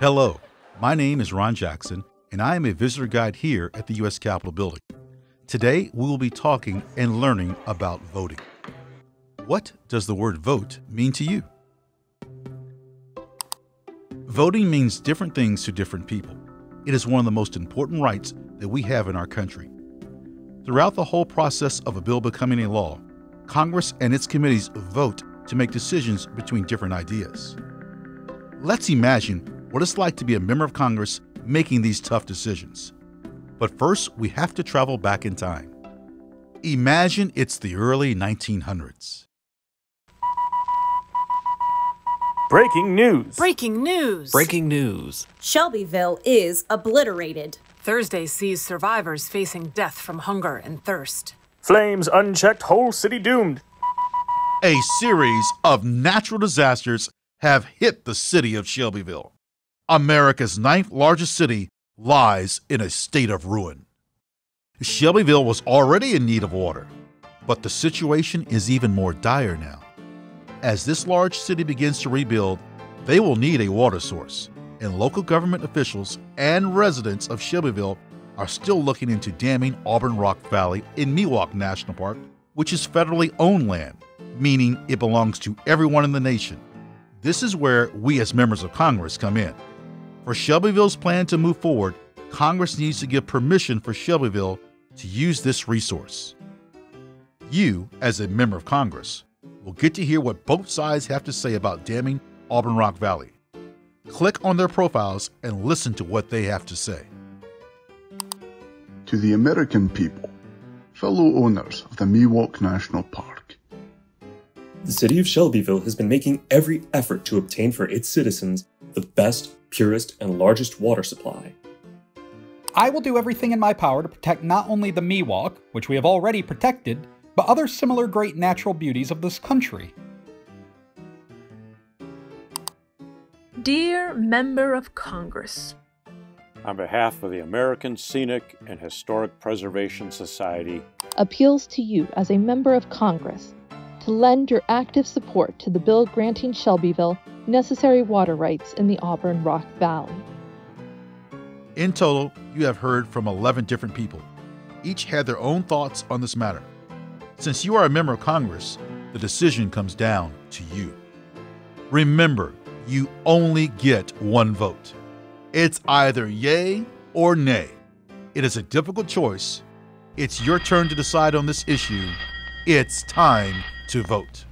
Hello, my name is Ron Jackson, and I am a visitor guide here at the U.S. Capitol building. Today, we will be talking and learning about voting. What does the word vote mean to you? Voting means different things to different people. It is one of the most important rights that we have in our country. Throughout the whole process of a bill becoming a law, Congress and its committees vote to make decisions between different ideas. Let's imagine what it's like to be a member of Congress making these tough decisions. But first, we have to travel back in time. Imagine it's the early 1900s. Breaking news. Breaking news. Breaking news. Shelbyville is obliterated. Thursday sees survivors facing death from hunger and thirst. Flames unchecked, whole city doomed. A series of natural disasters have hit the city of Shelbyville. America's ninth largest city lies in a state of ruin. Shelbyville was already in need of water, but the situation is even more dire now. As this large city begins to rebuild, they will need a water source, and local government officials and residents of Shelbyville are still looking into damming Auburn Rock Valley in Miwok National Park, which is federally owned land, meaning it belongs to everyone in the nation. This is where we as members of Congress come in. For Shelbyville's plan to move forward, Congress needs to give permission for Shelbyville to use this resource. You, as a member of Congress, will get to hear what both sides have to say about damming Auburn Rock Valley. Click on their profiles and listen to what they have to say. To the American people, fellow owners of the Miwok National Park, the city of Shelbyville has been making every effort to obtain for its citizens the best, purest, and largest water supply. I will do everything in my power to protect not only the Miwok, which we have already protected, but other similar great natural beauties of this country. Dear Member of Congress, on behalf of the American Scenic and Historic Preservation Society, appeals to you as a member of Congress to lend your active support to the bill granting Shelbyville necessary water rights in the Auburn Rock Valley. In total, you have heard from 11 different people. Each had their own thoughts on this matter. Since you are a member of Congress, the decision comes down to you. Remember, you only get one vote. It's either yay or nay. It is a difficult choice. It's your turn to decide on this issue. It's time to vote.